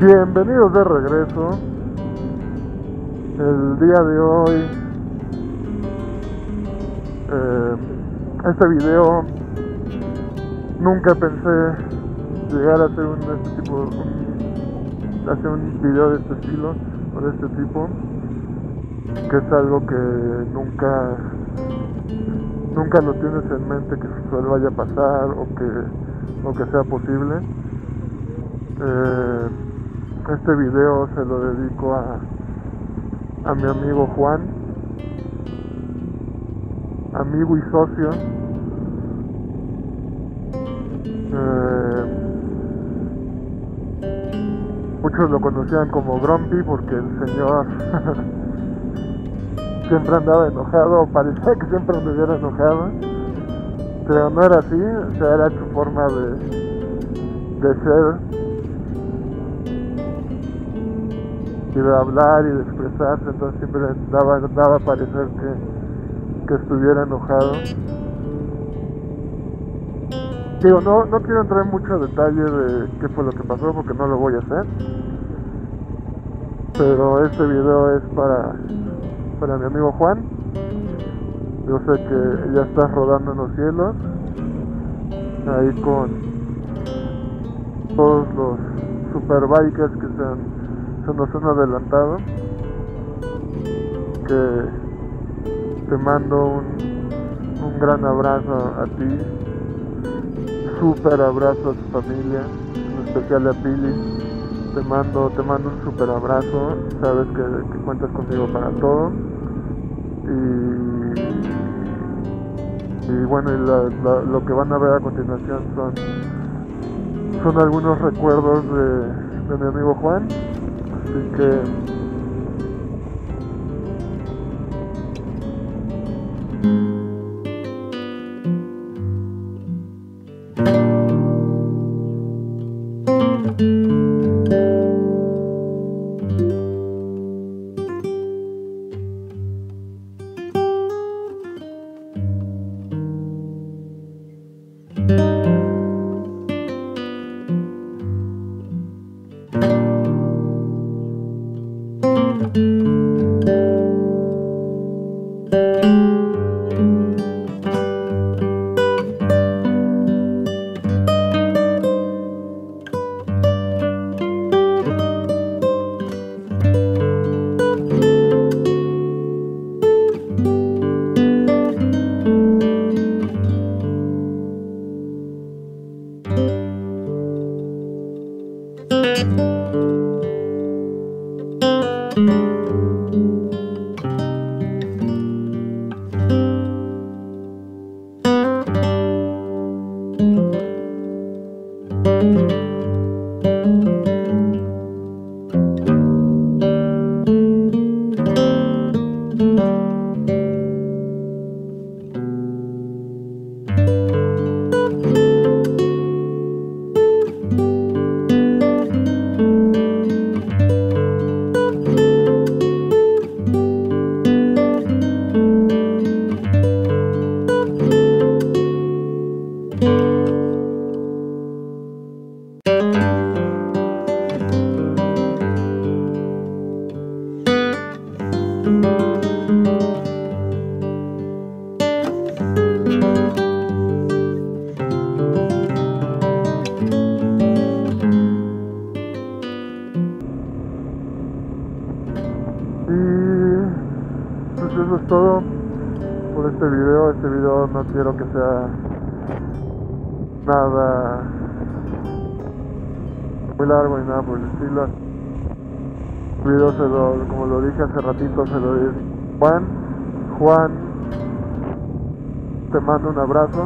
Bienvenidos de regreso. El día de hoy, eh, este video, nunca pensé llegar a hacer un, este tipo, un, hacer un video de este estilo o de este tipo, que es algo que nunca, nunca lo tienes en mente que se vaya a pasar o que, o que sea posible. Eh, este video se lo dedico a, a mi amigo Juan, amigo y socio. Eh, muchos lo conocían como Grumpy porque el señor siempre andaba enojado, parecía que siempre anduviera enojado, pero no era así, o sea, era su forma de, de ser y de hablar y de expresarse, entonces siempre daba, daba parecer que, que estuviera enojado. Digo, no, no quiero entrar en mucho detalle de qué fue lo que pasó porque no lo voy a hacer. Pero este video es para, para mi amigo Juan. Yo sé que ya está rodando en los cielos. Ahí con todos los superbikers que se han nos han adelantado que te mando un, un gran abrazo a ti super abrazo a tu familia en especial a Pili. Te mando te mando un super abrazo sabes que, cuentas conmigo para todo. Y y bueno y la, lo que van a ver a continuación son son algunos recuerdos de, de mi amigo Juan Así que Y eso es todo por este video. Este video no quiero que sea nada muy largo ni nada por el estilo. El video se lo, como lo dije hace ratito, se lo dije Juan. Juan, te mando un abrazo.